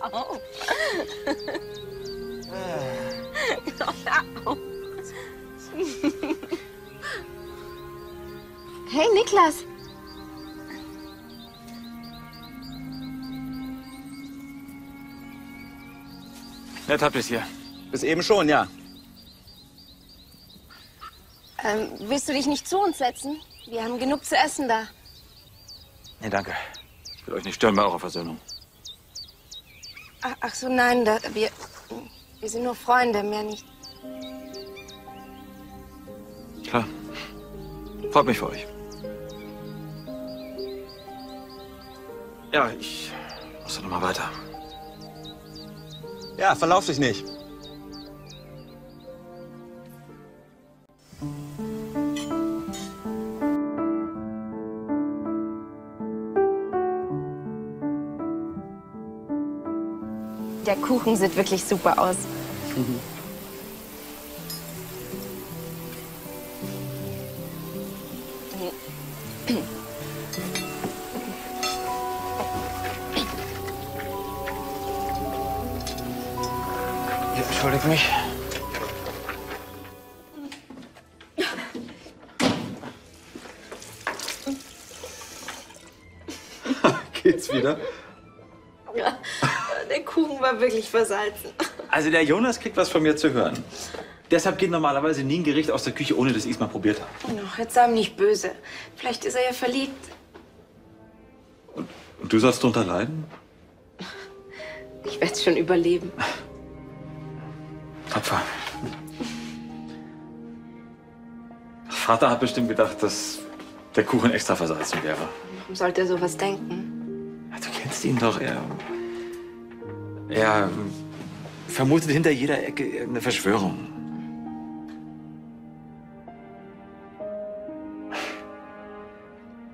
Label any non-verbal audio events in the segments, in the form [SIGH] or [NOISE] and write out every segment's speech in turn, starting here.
Au. Au. Hey, Niklas. Nett habt ihr's hier. Bis eben schon, ja. Ähm, willst du dich nicht zu uns setzen? Wir haben genug zu essen da. Nee, danke. Ich will euch nicht stören bei eurer Versöhnung. Ach, ach so, nein, da, wir, wir sind nur Freunde, mehr nicht. Klar. Freut mich für euch. Ja, ich muss dann noch mal weiter. Ja, verlauf dich nicht. Der Kuchen sieht wirklich super aus. Ja, entschuldigt mich. [LAUGHS] Geht's wieder? Ja, der Kuchen war wirklich versalzen. [LAUGHS] Also der Jonas kriegt was von mir zu hören. Deshalb geht normalerweise nie ein Gericht aus der Küche, ohne dass ich es mal probiert habe. Oh, jetzt sei ihm nicht böse. Vielleicht ist er ja verliebt. Und du sollst drunter leiden? [LAUGHS] Ich werde es schon überleben. [LAUGHS] Tapfer. Vater hat bestimmt gedacht, dass der Kuchen extra versalzen wäre. Warum sollte er sowas denken? Du kennst ihn doch. Er, er vermutet hinter jeder Ecke eine Verschwörung.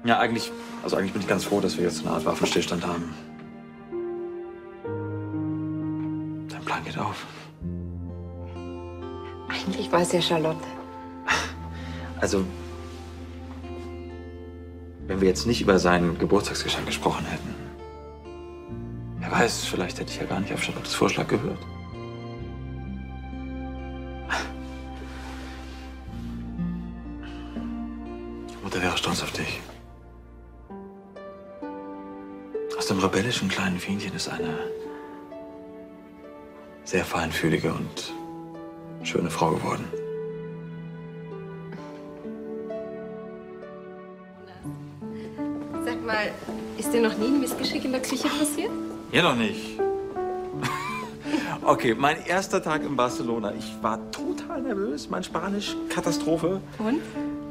Ja, eigentlich, also eigentlich bin ich ganz froh, dass wir jetzt eine Art Waffenstillstand haben. Dein Plan geht auf. Eigentlich war es ja Charlotte. Also, wenn wir jetzt nicht über sein Geburtstagsgeschenk gesprochen hätten. Wer weiß, vielleicht hätte ich ja gar nicht auf Charlottes Vorschlag gehört. Mutter wäre stolz auf dich. Aus dem rebellischen kleinen Fienchen ist eine sehr feinfühlige und schöne Frau geworden. Sag mal, ist dir noch nie ein Missgeschick in der Küche passiert? Ja, noch nicht. [LAUGHS] Okay, mein erster Tag in Barcelona. Ich war total nervös. Mein Spanisch, Katastrophe. Und?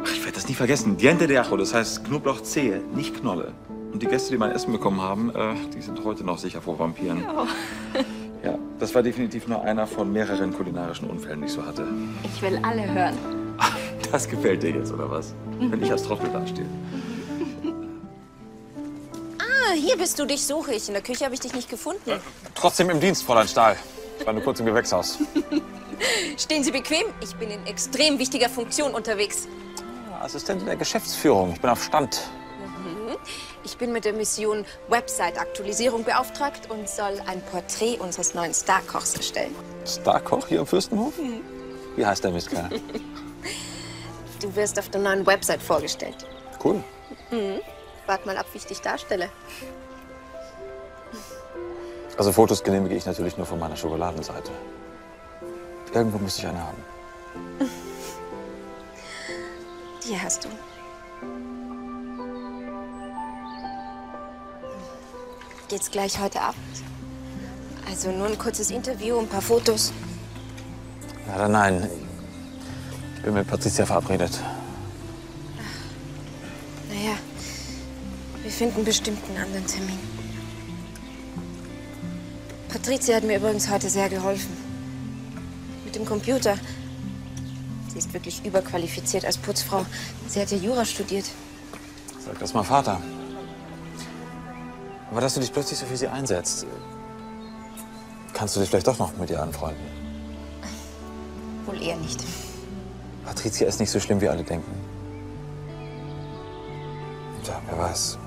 Ach, ich werde das nie vergessen. Diente de ajo, das heißt Knoblauchzehe, nicht Knolle. Und die Gäste, die mein Essen bekommen haben, äh, die sind heute noch sicher vor Vampiren. Ja. [LAUGHS] Ja, das war definitiv nur einer von mehreren kulinarischen Unfällen, die ich so hatte. Ich will alle hören. [LAUGHS] Das gefällt dir jetzt, oder was? Wenn ich als Trottel dastehe. Ah, hier bist du. Dich suche ich. In der Küche habe ich dich nicht gefunden. Trotzdem im Dienst, Fräulein Stahl. Ich war nur kurz im Gewächshaus. [LAUGHS] Stehen Sie bequem. Ich bin in extrem wichtiger Funktion unterwegs. Assistentin der Geschäftsführung. Ich bin auf Stand. Mhm. Ich bin mit der Mission Website-Aktualisierung beauftragt und soll ein Porträt unseres neuen Starkochs erstellen. Starkoch hier im Fürstenhof? Wie heißt der Mistkerl? [LAUGHS] Du wirst auf der neuen Website vorgestellt. Cool. Mhm. Wart mal ab, wie ich dich darstelle. Also Fotos genehmige ich natürlich nur von meiner Schokoladenseite. Irgendwo müsste ich eine haben. [LAUGHS] Die hast du. Geht's gleich heute Abend? Also nur ein kurzes Interview, ein paar Fotos. Leider nein. Ich bin mit Patricia verabredet. Wir finden bestimmt einen anderen Termin. Patricia hat mir übrigens heute sehr geholfen. Mit dem Computer. Sie ist wirklich überqualifiziert als Putzfrau. Sie hat ja Jura studiert. Sag das mal Vater. Aber dass du dich plötzlich so für sie einsetzt, kannst du dich vielleicht doch noch mit ihr anfreunden. Wohl eher nicht. Patricia ist nicht so schlimm, wie alle denken. Tja, wer weiß.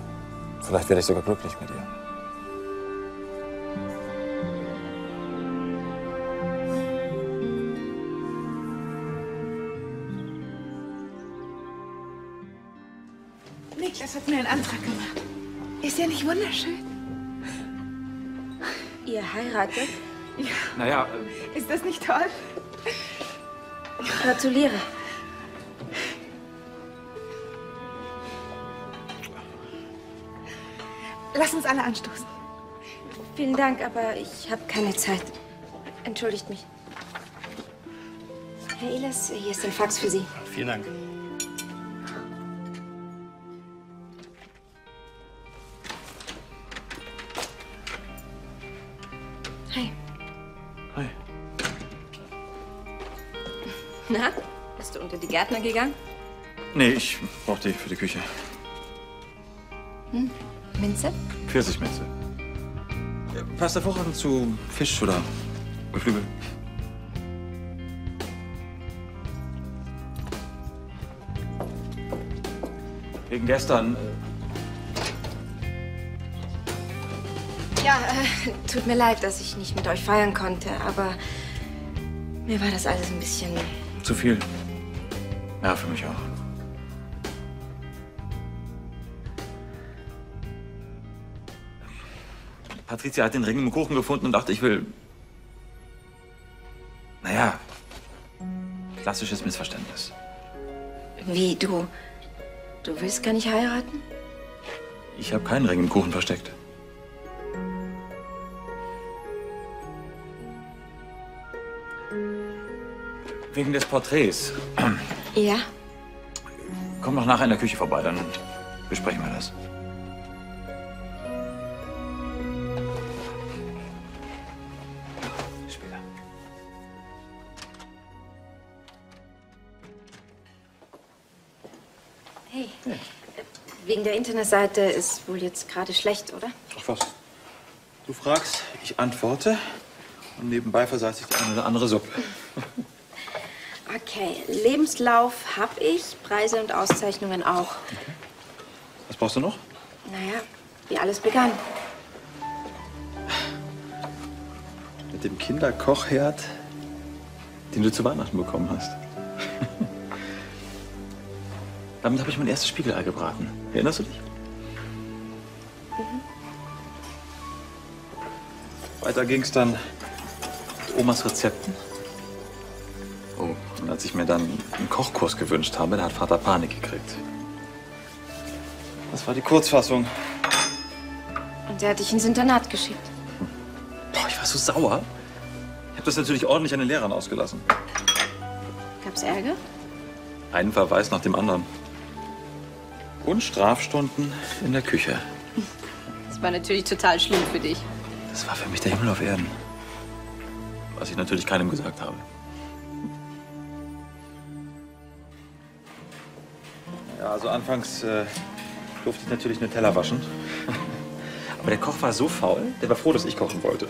Vielleicht werde ich sogar glücklich mit ihr. Niklas hat mir einen Antrag gemacht. Ist er nicht wunderschön? Ihr heiratet? Ja. Naja. Äh, Ist das nicht toll? Gratuliere. Lass uns alle anstoßen. Vielen Dank, aber ich habe keine Zeit. Entschuldigt mich. Herr Ehlers, hier ist ein Fax für Sie. Vielen Dank. Hi. Hi. Na, bist du unter die Gärtner gegangen? Nee, ich brauch die für die Küche. Minze? Pfirsichminze. Äh, Passt hervorragend zu Fisch oder Geflügel. Wegen gestern. Ja, äh, tut mir leid, dass ich nicht mit euch feiern konnte, aber mir war das alles ein bisschen. Zu viel. Ja, für mich auch. Patricia hat den Ring im Kuchen gefunden und dachte, ich will. Naja, klassisches Missverständnis. Wie, du. Du willst gar nicht heiraten? Ich habe keinen Ring im Kuchen versteckt. Wegen des Porträts. Ja. Komm doch nachher in der Küche vorbei, dann besprechen wir das. Wegen der Internetseite ist wohl jetzt gerade schlecht, oder? Ach was. Du fragst, ich antworte. Und nebenbei versalze ich die eine oder andere Suppe. [LAUGHS] Okay, Lebenslauf hab ich, Preise und Auszeichnungen auch. Was brauchst du noch? Naja, wie alles begann. Mit dem Kinderkochherd, den du zu Weihnachten bekommen hast. Damit habe ich mein erstes Spiegelei gebraten. Erinnerst du dich? Weiter ging's dann mit Omas Rezepten. Oh, und als ich mir dann einen Kochkurs gewünscht habe, da hat Vater Panik gekriegt. Das war die Kurzfassung. Und der hat dich ins Internat geschickt. Boah, ich war so sauer. Ich habe das natürlich ordentlich an den Lehrern ausgelassen. Gab's Ärger? Einen Verweis nach dem anderen. Und Strafstunden in der Küche. Das war natürlich total schlimm für dich. Das war für mich der Himmel auf Erden. Was ich natürlich keinem gesagt habe. Ja, also anfangs äh, durfte ich natürlich nur Teller waschen. [LAUGHS] Aber der Koch war so faul, der war froh, dass ich kochen wollte.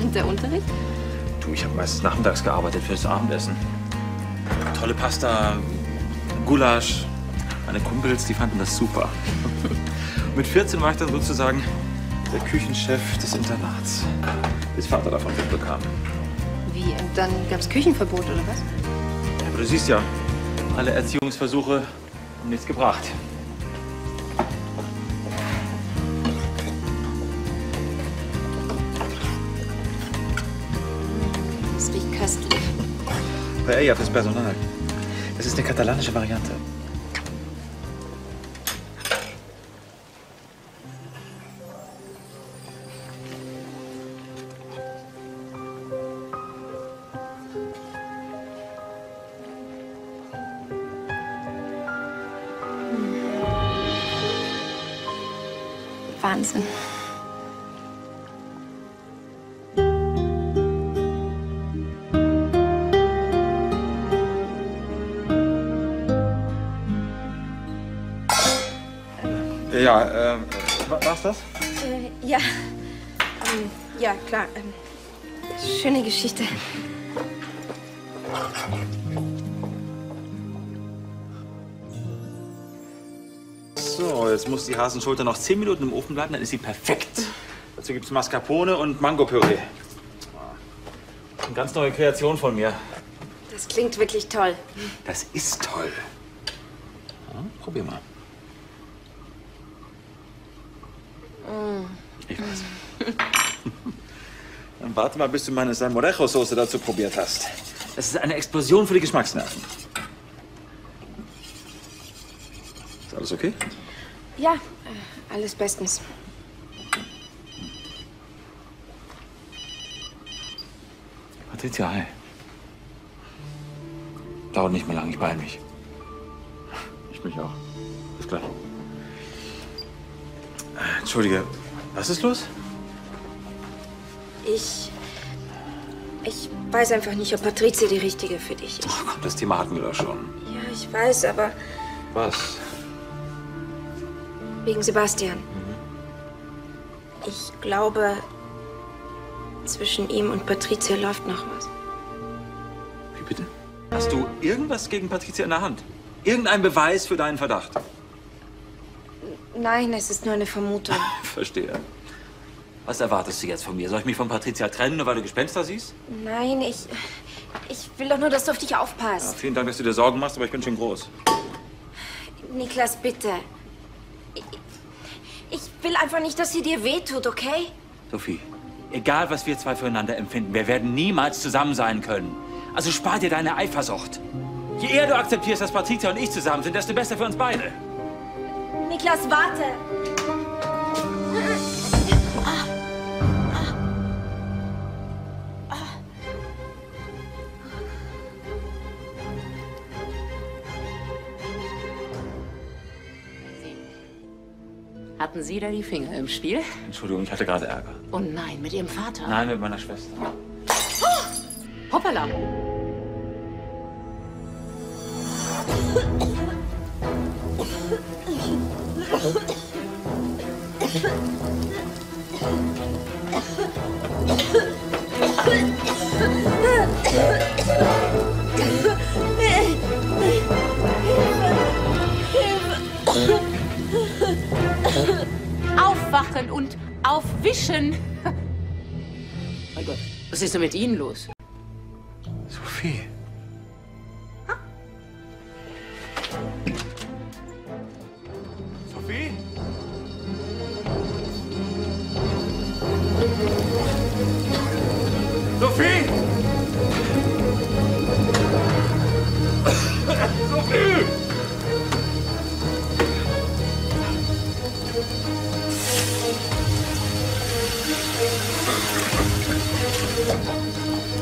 Und der Unterricht? Du, ich habe meistens nachmittags gearbeitet für das Abendessen. Tolle Pasta, Gulasch. Meine Kumpels, die fanden das super. [LAUGHS] Mit 14 war ich dann sozusagen der Küchenchef des Internats. Bis Vater davon wegbekam. Wie? Und dann gab's Küchenverbot oder was? Ja, aber du siehst ja, alle Erziehungsversuche haben nichts gebracht. Das riecht köstlich. Paella fürs Personal. Das ist eine katalanische Variante. Ja, ähm, wa- war's das? Äh, ja. Ähm, ja, klar. Ähm, schöne Geschichte. So, jetzt muss die Hasenschulter noch 10 Minuten im Ofen bleiben, dann ist sie perfekt. Dazu gibt's Mascarpone und Mangopüree. Eine ganz neue Kreation von mir. Das klingt wirklich toll. Das ist toll. Ja, probier mal. Ich weiß. [LAUGHS] Dann warte mal, bis du meine Salmorejo-Soße dazu probiert hast. Das ist eine Explosion für die Geschmacksnerven. Ist alles okay? Ja, äh, alles bestens. Patricia, hi. Dauert nicht mehr lang, ich beeil mich. Ich mich auch. Bis gleich. Entschuldige, was ist los? Ich. Ich weiß einfach nicht, ob Patrizia die richtige für dich ist. Ach komm, das Thema hatten wir doch schon. Ja, ich weiß, aber Was? wegen Sebastian. Ich glaube, zwischen ihm und Patrizia läuft noch was. Wie bitte? Hast du irgendwas gegen Patricia in der Hand? Irgendein Beweis für deinen Verdacht? Nein, es ist nur eine Vermutung. [LAUGHS] Verstehe. Was erwartest du jetzt von mir? Soll ich mich von Patricia trennen, nur weil du Gespenster siehst? Nein, ich. Ich will doch nur, dass du auf dich Ja, aufpasst. vielen Dank, dass du dir Sorgen machst, aber ich bin schon groß. Niklas, bitte. Ich, ich will einfach nicht, dass sie dir wehtut, okay? Sophie, egal was wir zwei füreinander empfinden, wir werden niemals zusammen sein können. Also spar dir deine Eifersucht. Je eher du akzeptierst, dass Patricia und ich zusammen sind, desto besser für uns beide. Niklas, warte! Hatten Sie da die Finger im Spiel? Entschuldigung, ich hatte gerade Ärger. Oh nein, mit Ihrem Vater. Nein, mit meiner Schwester. Hoppala. Aufwachen und aufwischen. Mein Gott, was ist denn mit Ihnen los? Sophie. Sophie?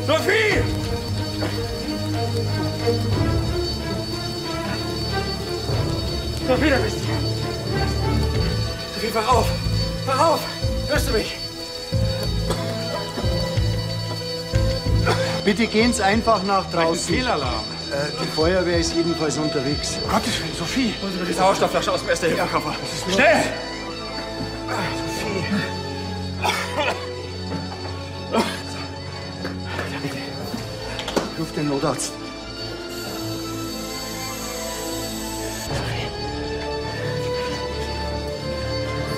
Sophie! Sophie, da bist du. Sophie, wach auf! Wach auf! Hörst du mich? Bitte gehen Sie einfach nach draußen. Fehlalarm. Äh, die Feuerwehr ist jedenfalls unterwegs. Gottes Willen, Sophie. Die Sauerstoffflasche aus dem ersten Hilfekoffer. nur- Schnell! Ruf den Notarzt.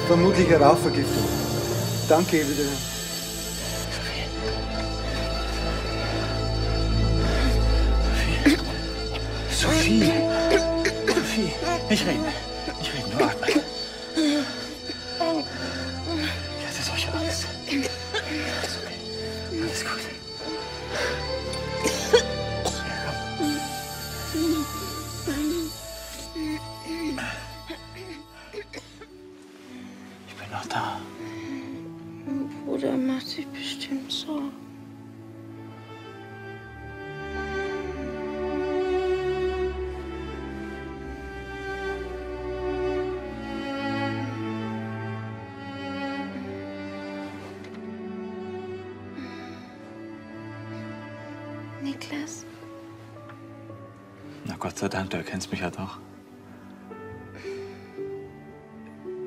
Vermutlich eine Rauchvergiftung. Danke, wieder. Sophie. Sophie. Nicht reden. Niklas, Na Gott sei Dank, du erkennst mich ja doch.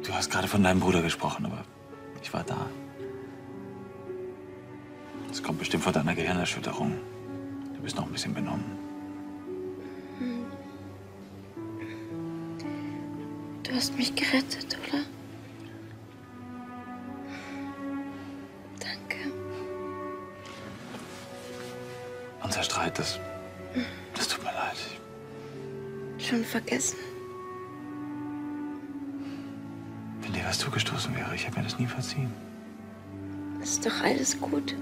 Du hast gerade von deinem Bruder gesprochen, aber ich war da. Das kommt bestimmt von deiner Gehirnerschütterung. Du bist noch ein bisschen benommen. du hast mich gerettet, oder? Das. Das tut mir leid. Schon vergessen. bin dir das zugestoßen wäre. Ich hätte mir das nie verziehen. Ist doch alles gut.